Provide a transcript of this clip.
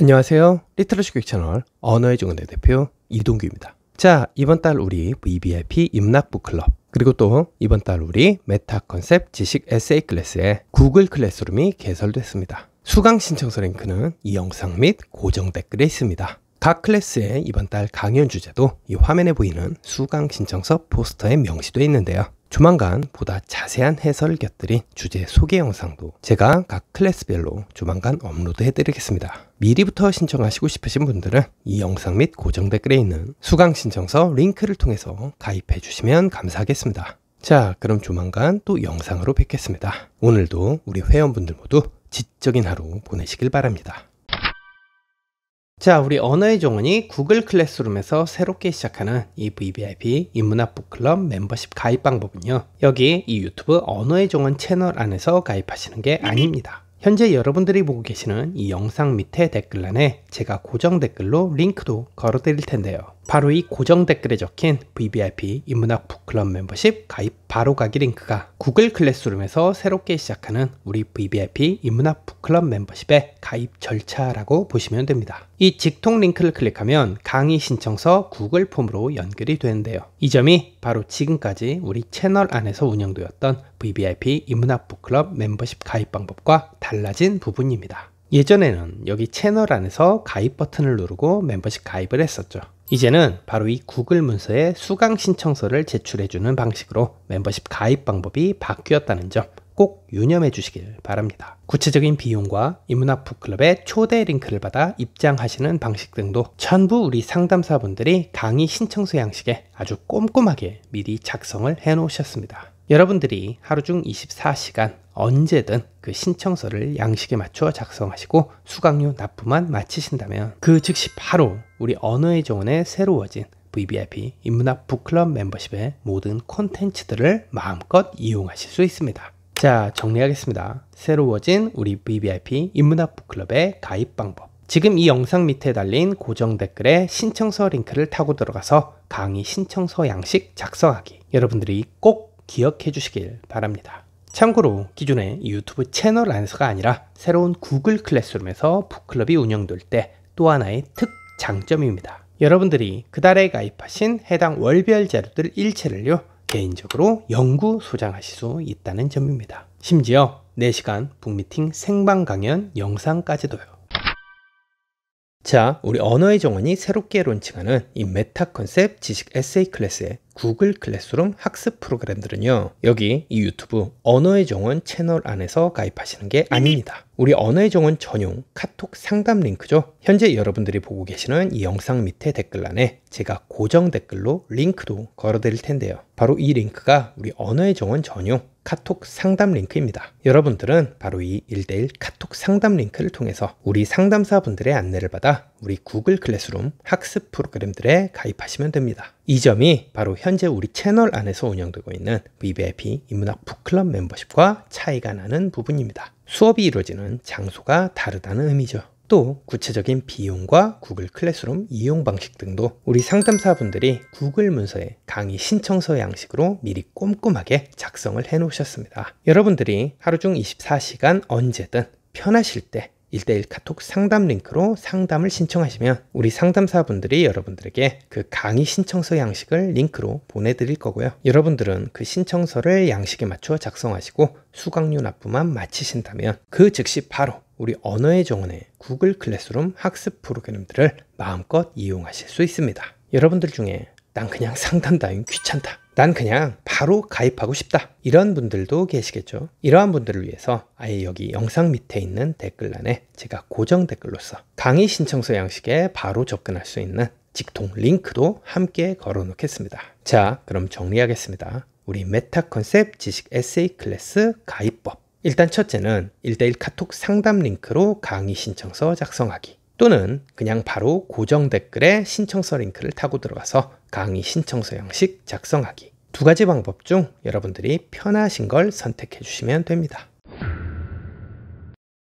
안녕하세요. literacy 교육 채널 언어의 정원의 대표 이동규입니다. 자, 이번 달 우리 VVIP 임락부 클럽 그리고 또 이번 달 우리 meta concept 지식 에세이 클래스에 Google Classroom이 개설됐습니다. 수강 신청서 링크는 이 영상 및 고정 댓글에 있습니다. 각 클래스의 이번 달 강연 주제도 이 화면에 보이는 수강 신청서 포스터에 명시되어 있는데요. 조만간 보다 자세한 해설을 곁들인 주제 소개 영상도 제가 각 클래스별로 조만간 업로드 해드리겠습니다. 미리부터 신청하시고 싶으신 분들은 이 영상 및 고정 댓글에 있는 수강 신청서 링크를 통해서 가입해 주시면 감사하겠습니다. 자, 그럼 조만간 또 영상으로 뵙겠습니다. 오늘도 우리 회원분들 모두 지적인 하루 보내시길 바랍니다. 자, 우리 언어의 종원이 구글 클래스룸에서 새롭게 시작하는 이 VVIP 인문학 북클럽 멤버십 가입 방법은요. 여기 이 유튜브 언어의 종원 채널 안에서 가입하시는 게 아닙니다. 현재 여러분들이 보고 계시는 이 영상 밑에 댓글란에 제가 고정 댓글로 링크도 걸어 드릴 텐데요. 바로 이 고정 댓글에 적힌 VVIP 인문학 book club 멤버십 가입 바로 가기 링크가 Google Classroom에서 새롭게 시작하는 우리 VVIP 인문학 book club 멤버십의 가입 절차라고 보시면 됩니다. 이 직통 링크를 클릭하면 강의 신청서 Google Form으로 연결이 되는데요. 이 점이 바로 지금까지 우리 채널 안에서 운영되었던 VVIP 인문학 book club 멤버십 가입 방법과 달라진 부분입니다. 예전에는 여기 채널 안에서 가입 버튼을 누르고 멤버십 가입을 했었죠. 이제는 바로 이 구글 문서에 수강 신청서를 제출해주는 방식으로 멤버십 가입 방법이 바뀌었다는 점 꼭 유념해 주시길 바랍니다. 구체적인 비용과 인문학 북클럽의 초대 링크를 받아 입장하시는 방식 등도 전부 우리 상담사분들이 강의 신청서 양식에 아주 꼼꼼하게 미리 작성을 해 놓으셨습니다. 여러분들이 하루 중 24시간 언제든 그 신청서를 양식에 맞춰 작성하시고 수강료 납부만 마치신다면 그 즉시 바로 우리 언어의 정원에 새로워진 VVIP 인문학 북클럽 멤버십의 모든 콘텐츠들을 마음껏 이용하실 수 있습니다. 자, 정리하겠습니다. 새로워진 우리 VVIP 인문학 북클럽의 가입 방법. 지금 이 영상 밑에 달린 고정 댓글에 신청서 링크를 타고 들어가서 강의 신청서 양식 작성하기. 여러분들이 꼭 기억해 주시길 바랍니다. 참고로 기존의 유튜브 채널 안에서가 아니라 새로운 구글 클래스룸에서 북클럽이 운영될 때 또 하나의 특 장점입니다. 여러분들이 그달에 가입하신 해당 월별 자료들 일체를요 개인적으로 연구 소장하실 수 있다는 점입니다. 심지어 4시간 book meeting 생방 강연 영상까지도요. 자, 우리 언어의 정원이 새롭게 론칭하는 이 meta concept 지식 에세이 클래스의 Google Classroom 학습 프로그램들은요, 여기 이 유튜브 언어의 정원 채널 안에서 가입하시는 게 아닙니다. 우리 언어의 정원 전용 카톡 상담 링크죠. 현재 여러분들이 보고 계시는 이 영상 밑에 댓글란에 제가 고정 댓글로 링크도 걸어 드릴 텐데요. 바로 이 링크가 우리 언어의 정원 전용 카톡 상담 링크입니다. 여러분들은 바로 이 1대1 카톡 상담 링크를 통해서 우리 상담사분들의 안내를 받아 우리 Google Classroom 학습 프로그램들에 가입하시면 됩니다. 이 점이 바로 현재 우리 채널 안에서 운영되고 있는 VVIP 인문학 book club 멤버십과 차이가 나는 부분입니다. 수업이 이루어지는 장소가 다르다는 의미죠. 또 구체적인 비용과 Google Classroom 이용 방식 등도 우리 상담사분들이 구글 문서에 강의 신청서 양식으로 미리 꼼꼼하게 작성을 해 놓으셨습니다. 여러분들이 하루 중 24시간 언제든 편하실 때 1대1 카톡 상담 링크로 상담을 신청하시면 우리 상담사분들이 여러분들에게 그 강의 신청서 양식을 링크로 보내드릴 거고요. 여러분들은 그 신청서를 양식에 맞춰 작성하시고 수강료 납부만 마치신다면 그 즉시 바로 우리 언어의 정원의 구글 클래스룸 학습 프로그램들을 마음껏 이용하실 수 있습니다. 여러분들 중에 난 그냥 상담 따윈 귀찮다. 난 그냥 바로 가입하고 싶다. 이런 분들도 계시겠죠. 이러한 분들을 위해서 아예 여기 영상 밑에 있는 댓글란에 제가 고정 댓글로서 강의 신청서 양식에 바로 접근할 수 있는 직통 링크도 함께 걸어 놓겠습니다. 자, 그럼 정리하겠습니다. 우리 meta concept 지식 에세이 클래스 가입법. 일단 첫째는 1대1 카톡 상담 링크로 강의 신청서 작성하기. 또는 그냥 바로 고정 댓글에 신청서 링크를 타고 들어가서 강의 신청서 형식 작성하기. 두 가지 방법 중 여러분들이 편하신 걸 선택해 주시면 됩니다.